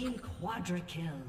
Team quadra kill.